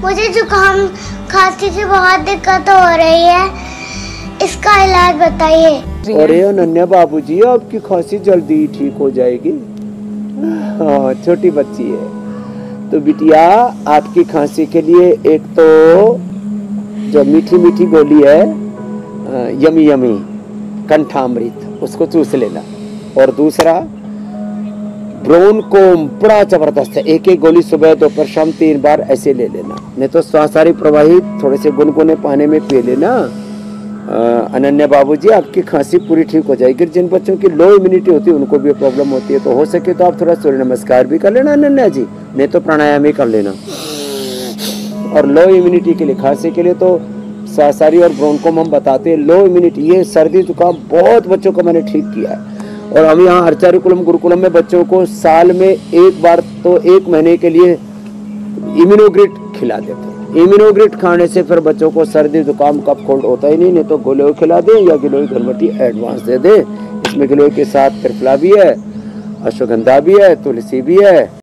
मुझे जुकाम, खांसी से बहुत दिक्कत हो रही है। इसका इलाज बताइए। अरे अनन्या बाबूजी, आपकी खांसी जल्दी ही ठीक हो जाएगी। छोटी बच्ची है। तो बिटिया, आपकी खांसी के लिए एक तो जो मीठी मीठी गोली है यमी यमी, कंठामृत, उसको चूस लेना। और दूसरा ब्रोन को बड़ा ज़बरदस्त है। एक एक गोली सुबह, दोपहर, शाम, तीन बार ऐसे ले लेना। नहीं तो श्वास सारी प्रवाहित थोड़े से गुनगुने पानी में पी लेना। अनन्या बाबूजी, आपकी खांसी पूरी ठीक हो जाएगी जिन बच्चों की लो इम्यूनिटी होती है, उनको भी प्रॉब्लम होती है तो हो सके तो आप थोड़ा सूर्य नमस्कार भी कर लेना अनन्या जी। नहीं तो प्राणायाम ही कर लेना। और लो इम्यूनिटी के लिए, खांसी के लिए तो सासारी और ब्रोनकोम हम बताते हैं, लो इम्यूनिटी ये सर्दी जुकाम बहुत बच्चों को मैंने ठीक किया है। और हम यहाँ अर्चारिकुलम, गुरुकुलम में बच्चों को साल में एक बार तो एक महीने के लिए इम्यूनोग्रिट खिला देते हैं। इम्यूनोग्रिट खाने से फिर बच्चों को सर्दी, जुकाम कप कोल्ड होता ही नहीं नहीं तो गोले खिला दें या गिलोई गर्भवती एडवांस दे दें। इसमें गिलोई के साथ त्रिफला भी है, अश्वगंधा भी है, तुलसी भी है।